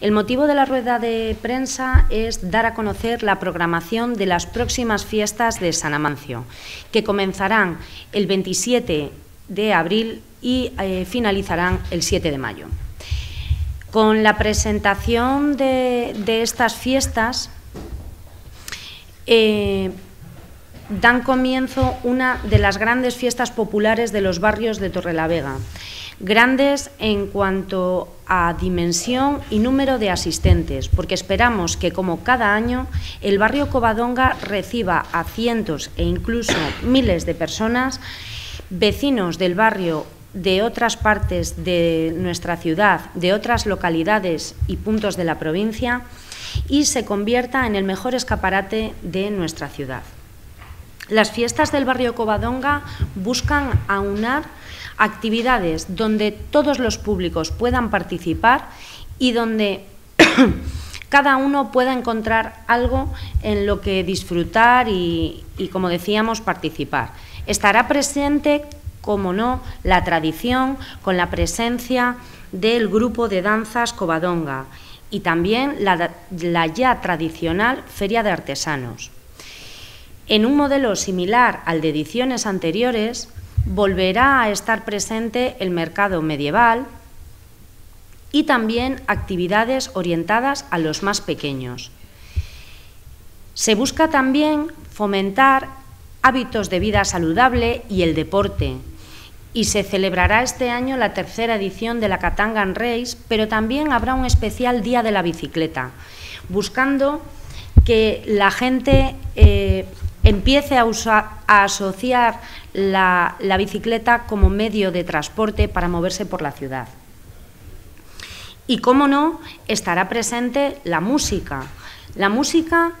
El motivo de la rueda de prensa es dar a conocer la programación de las próximas fiestas de San Amancio, que comenzarán el 27 de abril y eh, finalizarán el 7 de mayo. Con la presentación de, estas fiestas eh, dan comienzo una de las grandes fiestas populares de los barrios de Torrelavega, grandes en cuanto a dimensión y número de asistentes, porque esperamos que, como cada año, el barrio Covadonga reciba a cientos e incluso miles de personas, vecinos del barrio de otras partes de nuestra ciudad, de otras localidades y puntos de la provincia, y se convierta en el mejor escaparate de nuestra ciudad. Las fiestas del barrio Covadonga buscan aunar actividades donde todos los públicos puedan participar y donde cada uno pueda encontrar algo en lo que disfrutar y, como decíamos, participar. Estará presente, como no, la tradición con la presencia del grupo de danzas Covadonga y también la, la ya tradicional Feria de Artesanos. En un modelo similar al de ediciones anteriores, volverá a estar presente el mercado medieval y también actividades orientadas a los más pequeños. Se busca también fomentar hábitos de vida saludable y el deporte, y se celebrará este año la tercera edición de la Katangan Race, pero también habrá un especial Día de la Bicicleta, buscando que la gente eh, empiece a, a asociar la, bicicleta como medio de transporte para moverse por la ciudad. Y, cómo no, estará presente la música. La música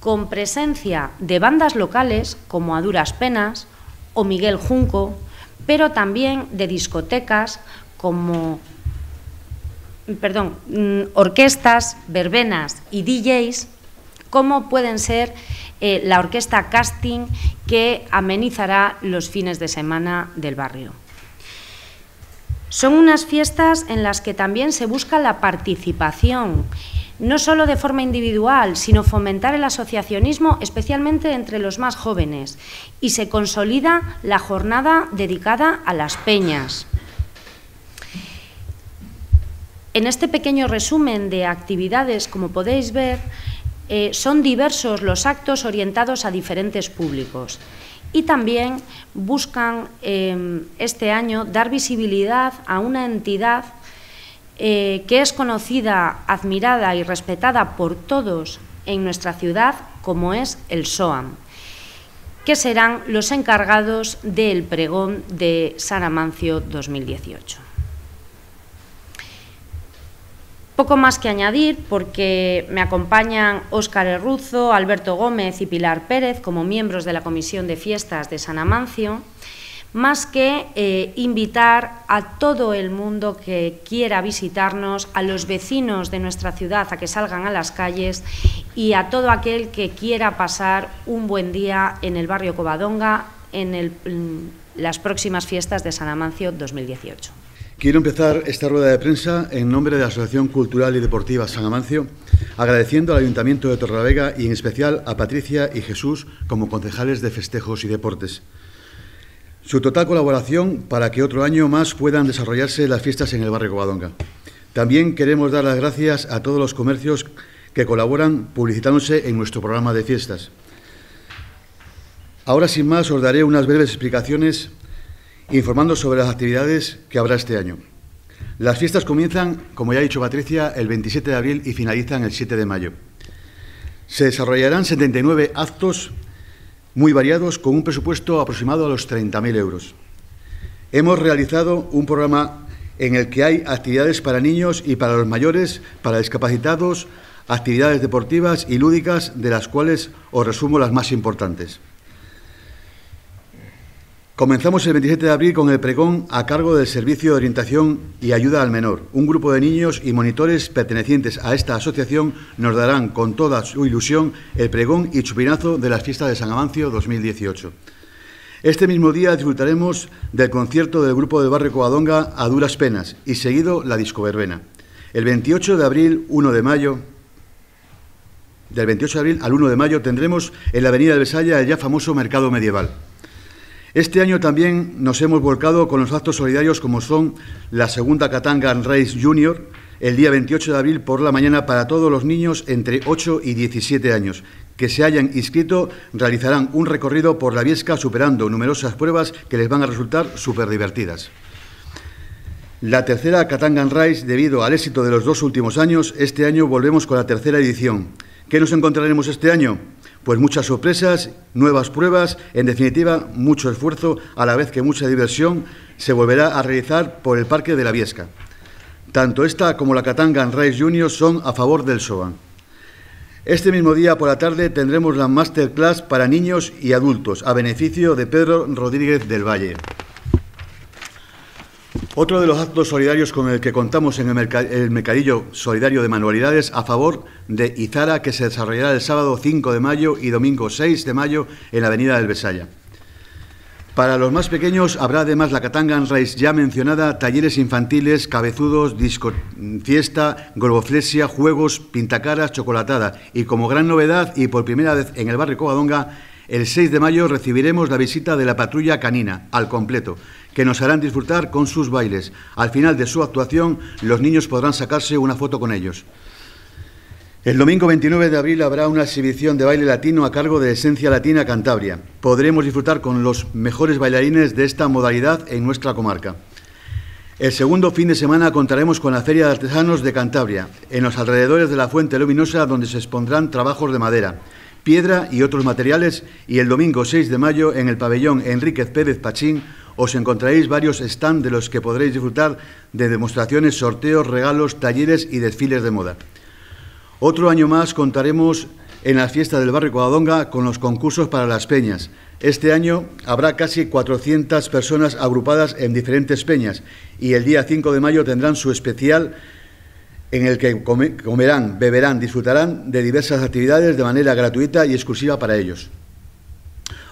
con presencia de bandas locales como A Duras Penas o Miguel Junco, pero también de discotecas como perdón, mm, orquestas, verbenas y DJs, como pueden ser eh, la orquesta Casting que amenizará los fines de semana del barrio. Son unas fiestas en las que también se busca la participación, no solo de forma individual, sino fomentar el asociacionismo, especialmente entre los más jóvenes, y se consolida la jornada dedicada a las peñas. En este pequeño resumen de actividades, como podéis ver, eh, son diversos los actos orientados a diferentes públicos y también buscan em, este año dar visibilidad a una entidad eh, que es conocida, admirada y respetada por todos en nuestra ciudad, como es el SOAM, que serán los encargados del pregón de San Amancio 2018. Poco más que añadir porque me acompañan Óscar Herruzo, Alberto Gómez y Pilar Pérez como miembros de la Comisión de Fiestas de San Amancio, más que eh, invitar a todo el mundo que quiera visitarnos, a los vecinos de nuestra ciudad a que salgan a las calles y a todo aquel que quiera pasar un buen día en el barrio Covadonga en las próximas fiestas de San Amancio 2018. Quiero empezar esta rueda de prensa en nombre de la Asociación Cultural y Deportiva San Amancio, agradeciendo al Ayuntamiento de Torrelavega y en especial a Patricia y Jesús como concejales de festejos y deportes. Su total colaboración para que otro año más puedan desarrollarse las fiestas en el barrio Covadonga. También queremos dar las gracias a todos los comercios que colaboran publicitándose en nuestro programa de fiestas. Ahora, sin más, os daré unas breves explicaciones informando sobre las actividades que habrá este año. Las fiestas comienzan, como ya ha dicho Patricia, el 27 de abril y finalizan el 7 de mayo. Se desarrollarán 79 actos muy variados con un presupuesto aproximado a los 30.000 euros. Hemos realizado un programa en el que hay actividades para niños y para los mayores, para discapacitados, actividades deportivas y lúdicas, de las cuales os resumo las más importantes. Comenzamos el 27 de abril con el pregón a cargo del Servicio de Orientación y Ayuda al Menor. Un grupo de niños y monitores pertenecientes a esta asociación nos darán con toda su ilusión el pregón y chupinazo de las fiestas de San Amancio 2018. Este mismo día disfrutaremos del concierto del grupo del barrio Coadonga a duras penas y seguido la disco verbena. El 28 de abril, 1 de mayo, del 28 de abril al 1 de mayo tendremos en la Avenida de Besaya el ya famoso Mercado Medieval. Este año también nos hemos volcado con los actos solidarios como son la segunda Katangan Race Junior, el día 28 de abril por la mañana para todos los niños entre 8 y 17 años que se hayan inscrito realizarán un recorrido por la Viesca superando numerosas pruebas que les van a resultar súper divertidas. La tercera Katangan Race, debido al éxito de los dos últimos años, este año volvemos con la tercera edición. ¿Qué nos encontraremos este año? Pues muchas sorpresas, nuevas pruebas, en definitiva, mucho esfuerzo, a la vez que mucha diversión se volverá a realizar por el Parque de la Viesca. Tanto esta como la Katangan Race Junior son a favor del SOAN. Este mismo día por la tarde tendremos la masterclass para niños y adultos a beneficio de Pedro Rodríguez del Valle. Otro de los actos solidarios con el que contamos en el, Mercadillo Solidario de Manualidades a favor de Izara, que se desarrollará el sábado 5 de mayo y domingo 6 de mayo en la Avenida del Besaya. Para los más pequeños habrá además la Katangan Race ya mencionada, talleres infantiles, cabezudos, disco fiesta, globoflesia, juegos, pintacaras, chocolatada. Y como gran novedad y por primera vez en el barrio Covadonga, el 6 de mayo recibiremos la visita de la patrulla canina, al completo, que nos harán disfrutar con sus bailes. Al final de su actuación, los niños podrán sacarse una foto con ellos. El domingo 29 de abril habrá una exhibición de baile latino a cargo de Esencia Latina Cantabria. Podremos disfrutar con los mejores bailarines de esta modalidad en nuestra comarca. El segundo fin de semana contaremos con la Feria de Artesanos de Cantabria, en los alrededores de la Fuente Luminosa, donde se expondrán trabajos de madera, piedra y otros materiales, y el domingo 6 de mayo en el pabellón Enríquez Pérez Pachín os encontraréis varios stands de los que podréis disfrutar de demostraciones, sorteos, regalos, talleres y desfiles de moda. Otro año más contaremos en la fiesta del barrio Covadonga con los concursos para las peñas. Este año habrá casi 400 personas agrupadas en diferentes peñas y el día 5 de mayo tendrán su especial en el que comerán, beberán, disfrutarán de diversas actividades de manera gratuita y exclusiva para ellos.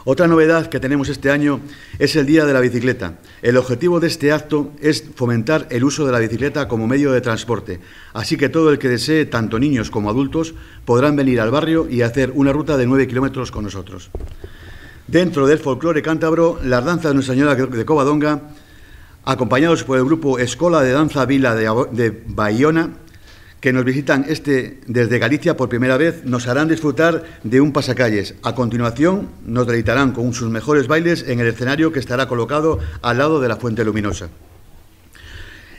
Otra novedad que tenemos este año es el Día de la Bicicleta. El objetivo de este acto es fomentar el uso de la bicicleta como medio de transporte, así que todo el que desee, tanto niños como adultos, podrán venir al barrio y hacer una ruta de nueve kilómetros con nosotros. Dentro del folclore cántabro, las danzas de Nuestra Señora de Covadonga, acompañados por el grupo Escola de Danza Vila de Bayona, que nos visitan este desde Galicia por primera vez nos harán disfrutar de un pasacalles. A continuación nos deleitarán con sus mejores bailes en el escenario que estará colocado al lado de la Fuente Luminosa.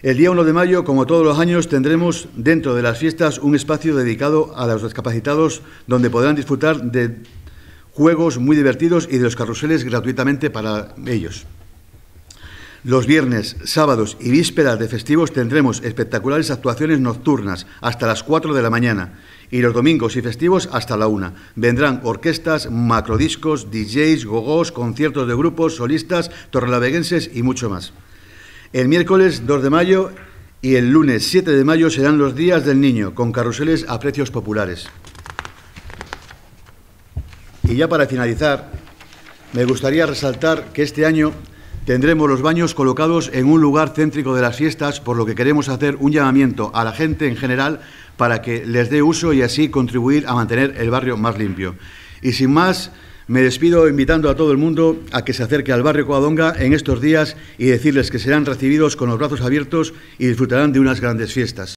El día 1 de mayo, como todos los años, tendremos dentro de las fiestas un espacio dedicado a los discapacitados donde podrán disfrutar de juegos muy divertidos y de los carruseles gratuitamente para ellos. Los viernes, sábados y vísperas de festivos tendremos espectaculares actuaciones nocturnas hasta las 4 de la mañana y los domingos y festivos hasta la 1. Vendrán orquestas, macrodiscos, DJs, gogos, conciertos de grupos, solistas, torrelaveguenses y mucho más. El miércoles 2 de mayo y el lunes 7 de mayo serán los días del niño, con carruseles a precios populares. Y ya para finalizar, me gustaría resaltar que este año Tendremos los baños colocados en un lugar céntrico de las fiestas, por lo que queremos hacer un llamamiento a la gente en general para que les dé uso y así contribuir a mantener el barrio más limpio. Y sin más, me despido invitando a todo el mundo a que se acerque al barrio Coadonga en estos días y decirles que serán recibidos con los brazos abiertos y disfrutarán de unas grandes fiestas.